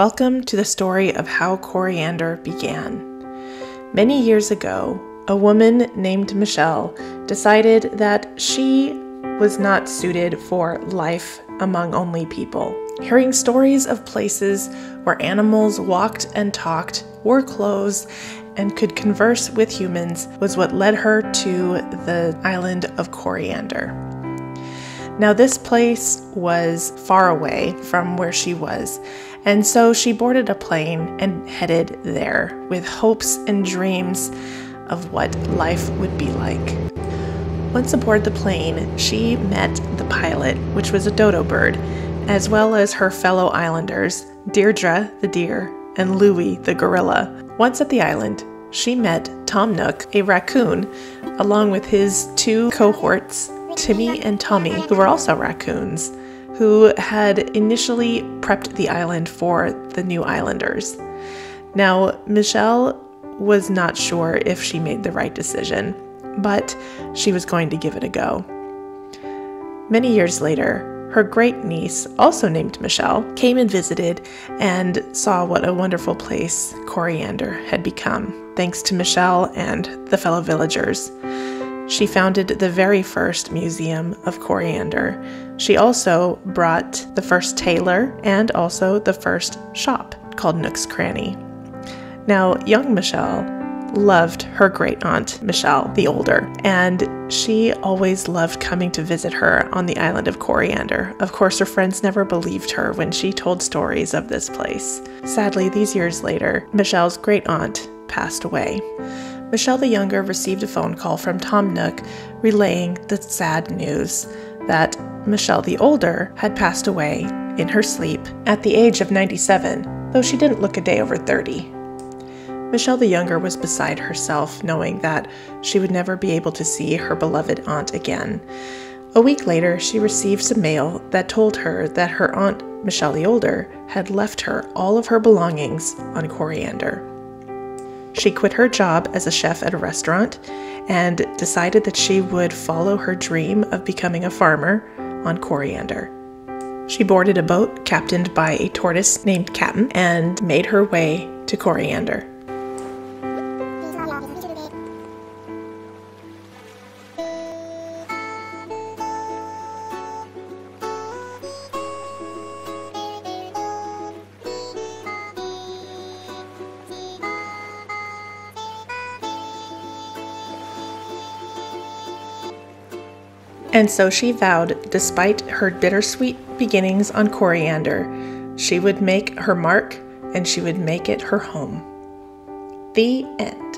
Welcome to the story of how coriander began. Many years ago, a woman named Michelle decided that she was not suited for life among only people. Hearing stories of places where animals walked and talked, wore clothes, and could converse with humans was what led her to the island of Coriander. Now, this place was far away from where she was, and so she boarded a plane and headed there with hopes and dreams of what life would be like. Once aboard the plane, she met the pilot, which was a dodo bird, as well as her fellow islanders, Deirdre the deer and Louie the gorilla. Once at the island, she met Tom Nook, a raccoon, along with his two cohorts, Timmy and Tommy, who were also raccoons, who had initially prepped the island for the new islanders. Now, Michelle was not sure if she made the right decision, but she was going to give it a go. Many years later, her great niece, also named Michelle, came and visited and saw what a wonderful place Coriander had become, thanks to Michelle and the fellow villagers. She founded the very first museum of coriander. She also brought the first tailor and also the first shop called Nook's Cranny. Now, young Michelle loved her great aunt, Michelle, the older, and she always loved coming to visit her on the island of Coriander. Of course, her friends never believed her when she told stories of this place. Sadly, these years later, Michelle's great aunt passed away. Michelle the Younger received a phone call from Tom Nook relaying the sad news that Michelle the Older had passed away in her sleep at the age of 97, though she didn't look a day over 30. Michelle the Younger was beside herself, knowing that she would never be able to see her beloved aunt again. A week later, she received some mail that told her that her aunt, Michelle the Older, had left her all of her belongings on Coriander. She quit her job as a chef at a restaurant and decided that she would follow her dream of becoming a farmer on Coriander. She boarded a boat captained by a tortoise named Captain and made her way to Coriander. And so she vowed, despite her bittersweet beginnings on coriander, she would make her mark and she would make it her home. The end.